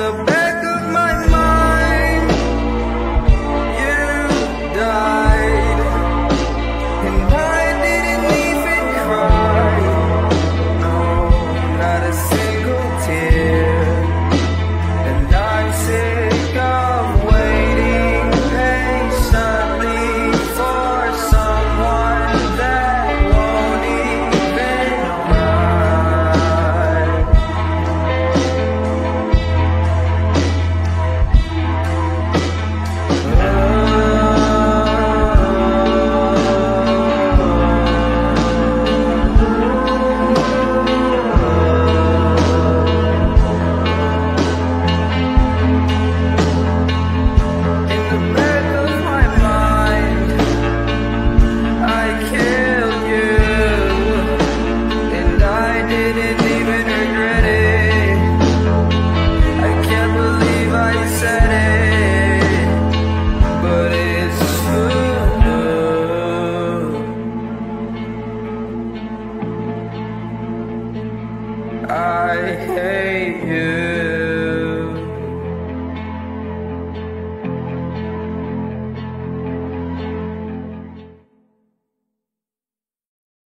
the best. I hate you.